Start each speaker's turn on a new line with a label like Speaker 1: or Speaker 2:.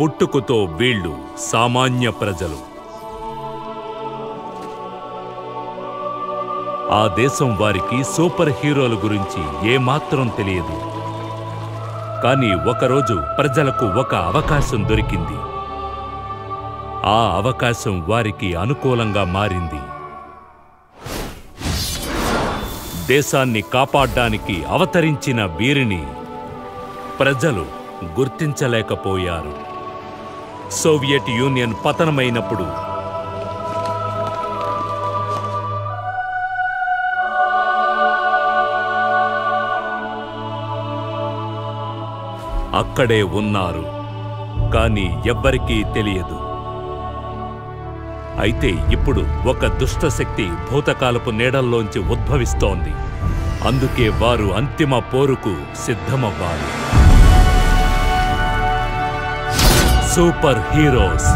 Speaker 1: పుట్టుకుతో వీళ్ళు సామాన్య ప్రజలు. ఆ దేశం వారికి సూపర్ హీరోల గురించి ఏమాత్రం తెలియదు. కానీ ఒకరోజు ప్రజలకు ఒక అవకాశం దొరికింది. ఆ అవకాశం వారికి అనుకూలంగా మారింది. దేశాన్ని కాపాడ్డానికి అవతరించిన వీరిని ప్రజలు గుర్తించలేకపోయారు. సోవియట్ యూనియన్ పతనమైనప్పుడు. అక్కడే ఉన్నారు కానీ ఎవ్వరికీ తెలియదు. అయితే ఇప్పుడు ఒక దుష్టశక్తి భూతకాలపు నీడల్లోంచి ఉద్భవిస్తోంది. అందుకే వారు అంతిమ పోరుకు సిద్ధమవ్వాలి. Super heroes